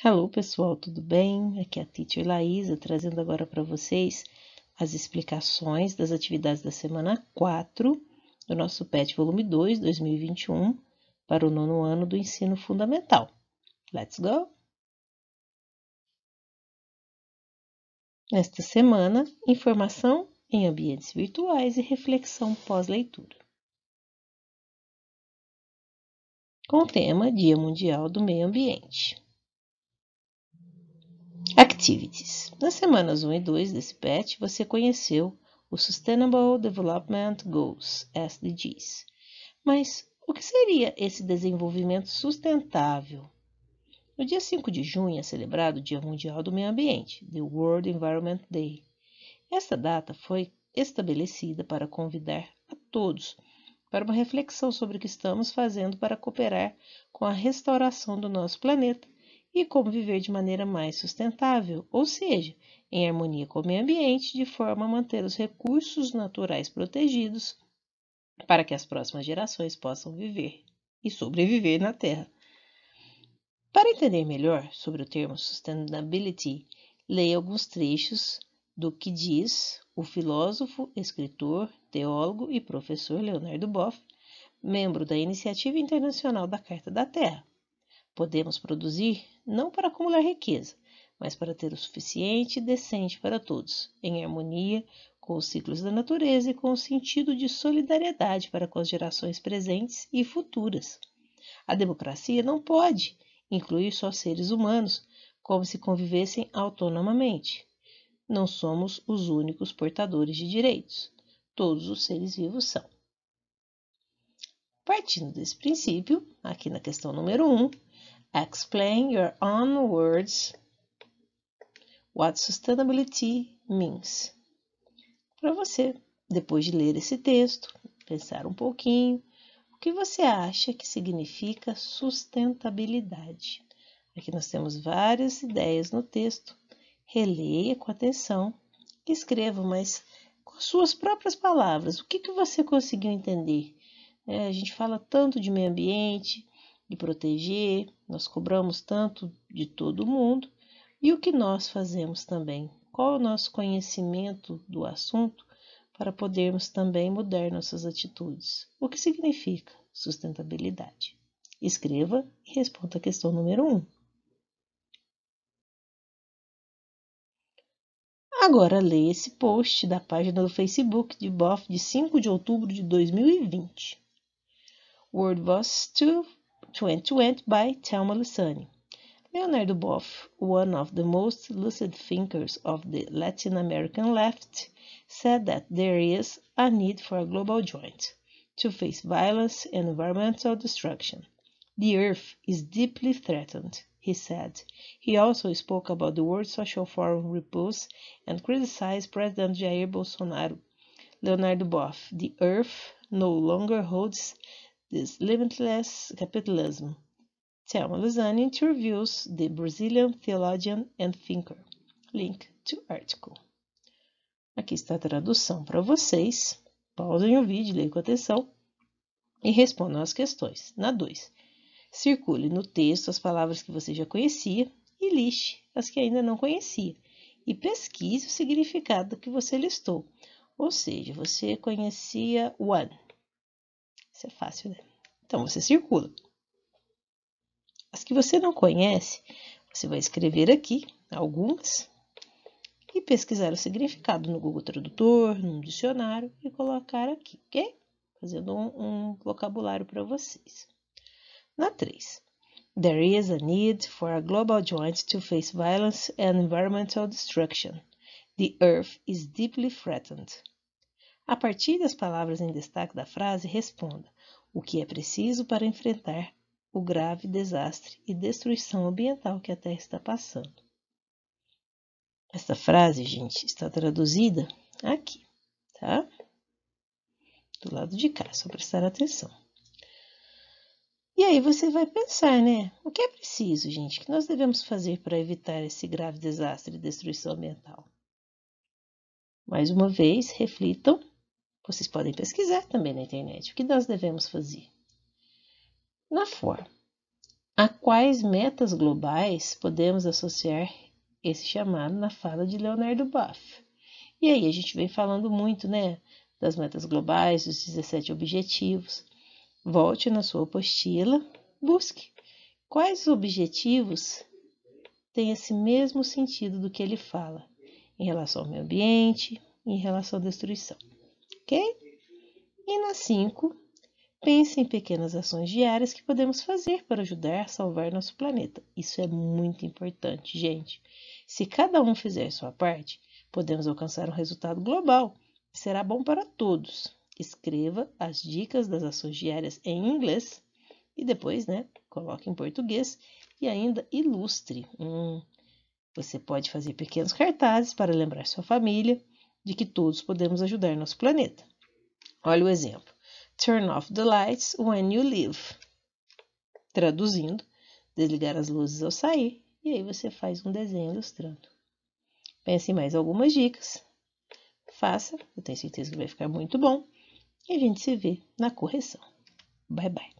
Hello pessoal, tudo bem? Aqui é a Teacher Laísa trazendo agora para vocês as explicações das atividades da semana 4 do nosso PET volume 2, 2021, para o nono ano do ensino fundamental. Let's go! Nesta semana, informação em ambientes virtuais e reflexão pós-leitura. Com o tema Dia Mundial do Meio Ambiente. Activities. Nas semanas 1 e 2 desse PET, você conheceu os Sustainable Development Goals, SDGs. Mas o que seria esse desenvolvimento sustentável? No dia 5 de junho é celebrado o Dia Mundial do Meio Ambiente, the World Environment Day. Esta data foi estabelecida para convidar a todos para uma reflexão sobre o que estamos fazendo para cooperar com a restauração do nosso planeta e como viver de maneira mais sustentável, ou seja, em harmonia com o meio ambiente, de forma a manter os recursos naturais protegidos para que as próximas gerações possam viver e sobreviver na Terra. Para entender melhor sobre o termo sustainability, leia alguns trechos do que diz o filósofo, escritor, teólogo e professor Leonardo Boff, membro da Iniciativa Internacional da Carta da Terra. Podemos produzir não para acumular riqueza, mas para ter o suficiente e decente para todos, em harmonia com os ciclos da natureza e com o sentido de solidariedade para com as gerações presentes e futuras. A democracia não pode incluir só seres humanos, como se convivessem autonomamente. Não somos os únicos portadores de direitos. Todos os seres vivos são. Partindo desse princípio, aqui na questão número 1, um, Explain your own words what sustainability means. Para você, depois de ler esse texto, pensar um pouquinho, o que você acha que significa sustentabilidade? Aqui nós temos várias ideias no texto. Releia com atenção, escreva, mas com suas próprias palavras. O que, que você conseguiu entender? É, a gente fala tanto de meio ambiente, de proteger, nós cobramos tanto de todo mundo e o que nós fazemos também? Qual o nosso conhecimento do assunto para podermos também mudar nossas atitudes? O que significa sustentabilidade? Escreva e responda a questão número 1. Um. Agora leia esse post da página do Facebook de BOF de 5 de outubro de 2020. Word was to 2020 by Thelma Lusani. Leonardo Boff, one of the most lucid thinkers of the Latin American left, said that there is a need for a global joint to face violence and environmental destruction. The earth is deeply threatened, he said. He also spoke about the World Social Forum repulse and criticized President Jair Bolsonaro. Leonardo Boff, the earth no longer holds this limitless capitalism. Thelma Luzani interviews the Brazilian theologian and thinker. Link to article. Aqui está a tradução para vocês. Pausem o vídeo, leiam com atenção e respondam as questões. Na 2. Circule no texto as palavras que você já conhecia e lixe as que ainda não conhecia. E pesquise o significado que você listou. Ou seja, você conhecia one, isso é fácil, né? Então você circula. As que você não conhece, você vai escrever aqui algumas e pesquisar o significado no Google Tradutor, no dicionário e colocar aqui, ok? Fazendo um, um vocabulário para vocês. Na 3. There is a need for a global joint to face violence and environmental destruction. The earth is deeply threatened. A partir das palavras em destaque da frase, responda o que é preciso para enfrentar o grave desastre e destruição ambiental que a Terra está passando. Esta frase, gente, está traduzida aqui, tá? Do lado de cá, só prestar atenção. E aí você vai pensar, né? O que é preciso, gente? O que nós devemos fazer para evitar esse grave desastre e destruição ambiental? Mais uma vez, reflitam vocês podem pesquisar também na internet o que nós devemos fazer. Na forma, A quais metas globais podemos associar esse chamado na fala de Leonardo Boff? E aí a gente vem falando muito, né, das metas globais, dos 17 objetivos. Volte na sua apostila, busque quais objetivos têm esse mesmo sentido do que ele fala em relação ao meio ambiente, em relação à destruição. Ok? E na 5, pense em pequenas ações diárias que podemos fazer para ajudar a salvar nosso planeta. Isso é muito importante, gente. Se cada um fizer sua parte, podemos alcançar um resultado global que será bom para todos. Escreva as dicas das ações diárias em inglês e depois, né, coloque em português e ainda ilustre. Hum, você pode fazer pequenos cartazes para lembrar sua família de que todos podemos ajudar nosso planeta. Olha o exemplo. Turn off the lights when you leave. Traduzindo, desligar as luzes ao sair, e aí você faz um desenho ilustrando. Pense em mais algumas dicas. Faça, eu tenho certeza que vai ficar muito bom. E a gente se vê na correção. Bye bye.